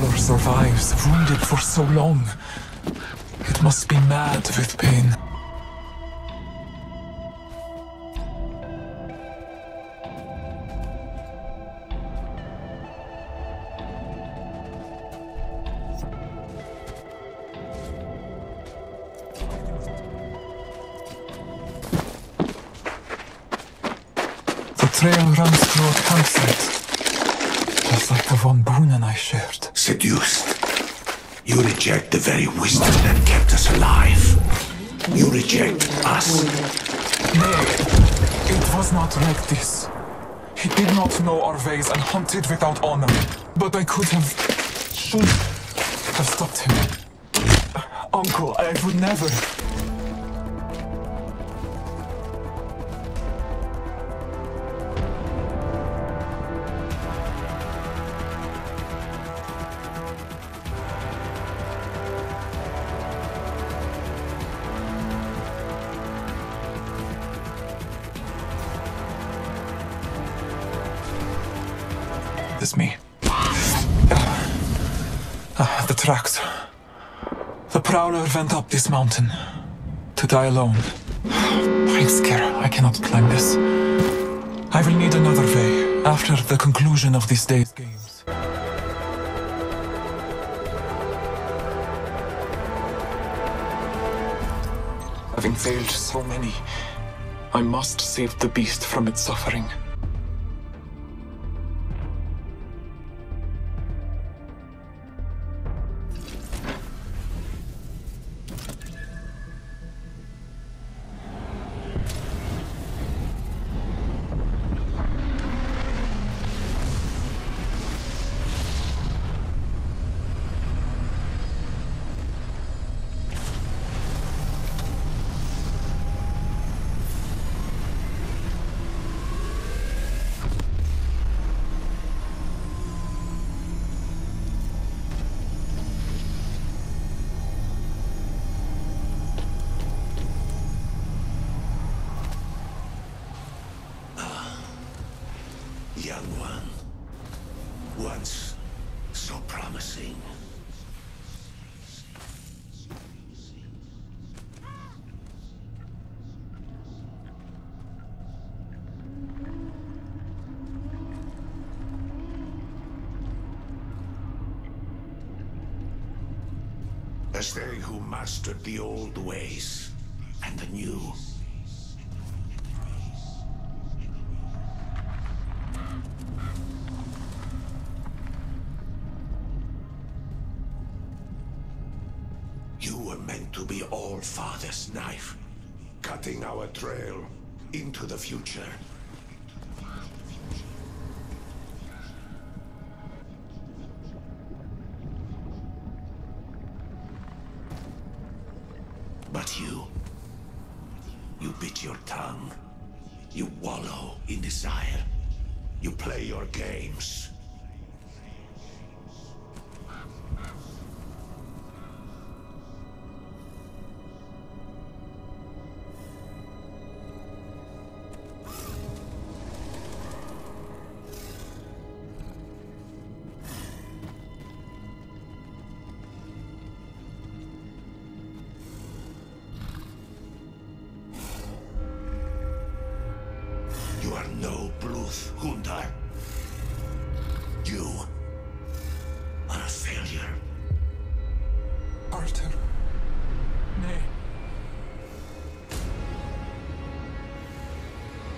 creature survives, wounded for so long. It must be mad with pain. The trail runs through a campsite. Like the one Boone and I shared. Seduced. You reject the very wisdom that kept us alive. You reject us. Nay, it was not like this. He did not know our ways and hunted without honor. But I could have... should have stopped him. Uncle, I would never... This me. Ah, the tracks. The Prowler went up this mountain. To die alone. I'm scared. I cannot climb this. I will need another way after the conclusion of this day's games. Having failed so many, I must save the beast from its suffering. Young one. Once so promising. As they who mastered the old ways and the new. Meant to be All Father's knife, cutting our trail into the future. But you, you bit your tongue. You wallow in desire. You play your games. Hundar. You are a failure. Arthur. Nay.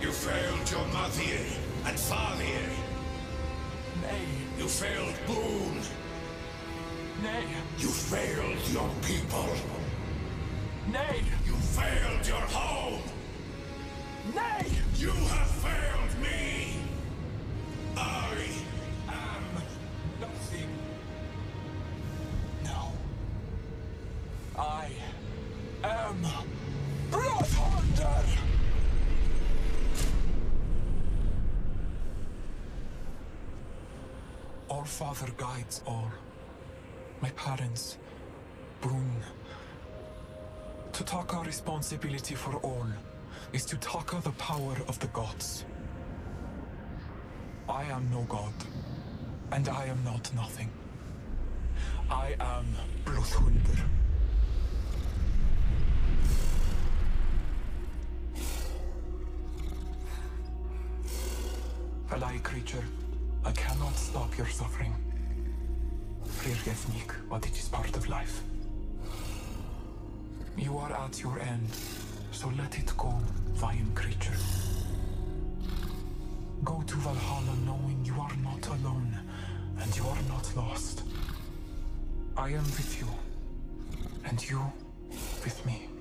You failed your Mathir and Fadir. Nay. You failed Boone. Nay. You failed your people. Nay. You failed your home. All Father guides all. My parents, Boone. To take our responsibility for all is to Taka the power of the gods. I am no god, and I am not nothing. I am Bloodhunder. Fly creature, I cannot stop your suffering. Me, but it is part of life. You are at your end, so let it go, vine creature. Go to Valhalla knowing you are not alone, and you are not lost. I am with you, and you with me.